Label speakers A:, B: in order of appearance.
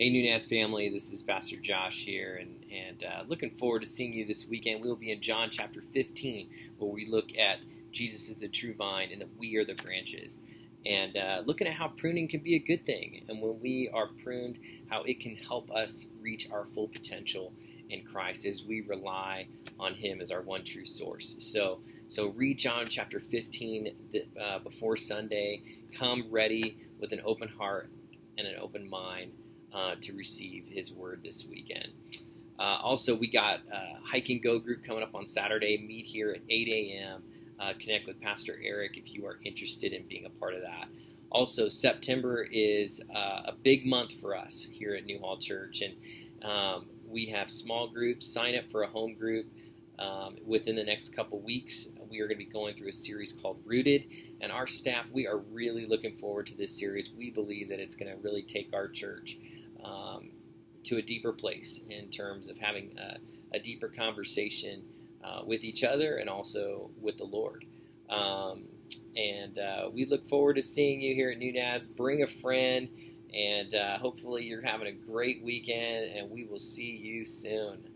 A: Hey, Nunez family, this is Pastor Josh here, and, and uh, looking forward to seeing you this weekend. We will be in John chapter 15, where we look at Jesus is the true vine and that we are the branches. And uh, looking at how pruning can be a good thing, and when we are pruned, how it can help us reach our full potential in Christ as we rely on Him as our one true source. So, so read John chapter 15 uh, before Sunday. Come ready with an open heart and an open mind uh, to receive His word this weekend. Uh, also, we got a hike and go group coming up on Saturday. Meet here at 8 a.m. Uh, connect with Pastor Eric if you are interested in being a part of that. Also, September is uh, a big month for us here at New Hall Church, and um, we have small groups. Sign up for a home group um, within the next couple weeks. We are going to be going through a series called Rooted, and our staff, we are really looking forward to this series. We believe that it's going to really take our church um, to a deeper place in terms of having a, a deeper conversation uh, with each other and also with the Lord. Um, and uh, we look forward to seeing you here at Nunez. Bring a friend, and uh, hopefully you're having a great weekend, and we will see you soon.